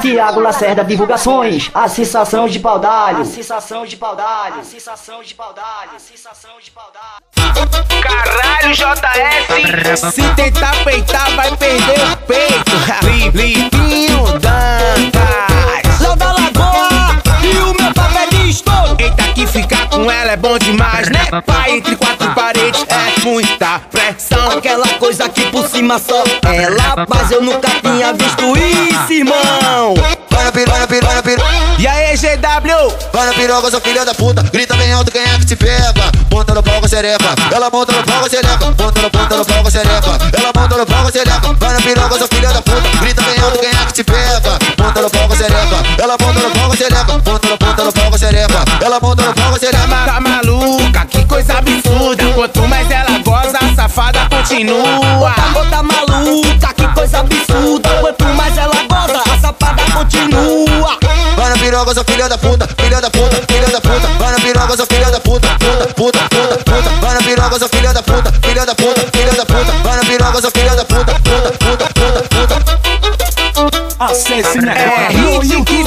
Tiago Lacerda Divulgações, a sensação de paudalho, a sensação de paudalho, a sensação de paudalho, a sensação de paudalho. Caralho, JS! Se tentar peitar, vai perder o peito. Pai, entre quatro paredes é muita pressão. Aquela coisa aqui por cima só ela, mas eu nunca tinha visto isso, irmão. Vai na piroca, piroca, na piroca. E aí, GW? Vai na piroca, sua filha da puta. Grita bem alto quem é que te pega. Ponta no pau com xereca. Ela monta no pau com xereca. Ponta no ponta no pau com xereca. Ela monta no pau com xereca. Vai na piroca, sua filha da puta. Grita bem alto quem é que te pega. Ponta no pau com xereca. Ela monta no pau com xereca. Ponta no ponta no pau com xereca. Ela monta Piroca, sua filha da puta. Filha da puta, filha da puta. Vai na piroca, sua filha da puta. Puta, puta, puta, puta. Vai na piroca, sua filha da puta. Filha da puta, filha da puta. Vai na piroca, sua filha da puta. Puta, puta, puta, puta. Acesse na É que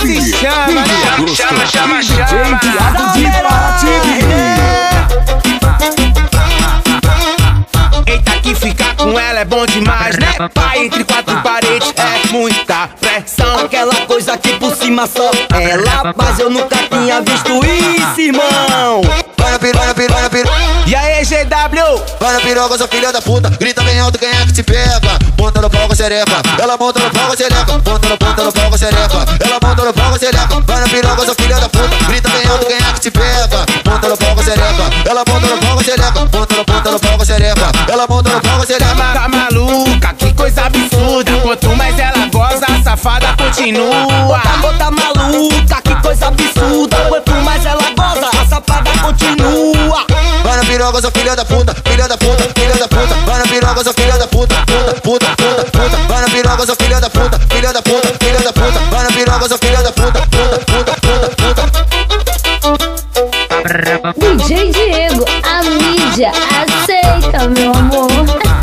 ela é bom demais, né? Pai, entre quatro paredes é muita pressão. Aquela coisa aqui por cima só ela, mas eu nunca tinha visto isso, irmão. Vai na piroca, na piroca, na piroca. E aí, GW? Vai na piroca, sua filha da puta. Grita bem alto quem é que te pega. Ponta no pau com xereca. Ela monta no pau com xereca. Ponta no ponta no pau com xereca. Ela monta no pau com xereca. Vai na piroca, sua filha da puta. Grita bem alto quem é que te pega. Ponta no pau com xereca. Ela monta no pau com xereca. Ponta no ponta no pau com xereca. Ela monta no pau com xereca. Tá maluca, que coisa absurda. Quanto mais ela goza, a safada continua. Tá, tá maluca, que coisa absurda. Quanto mais ela goza, a sapada continua. Vai na piroca, sua filha da puta. Filha da puta, filha da puta. Vai na piroca, sua filha da DJ Diego, a mídia aceita, meu amor.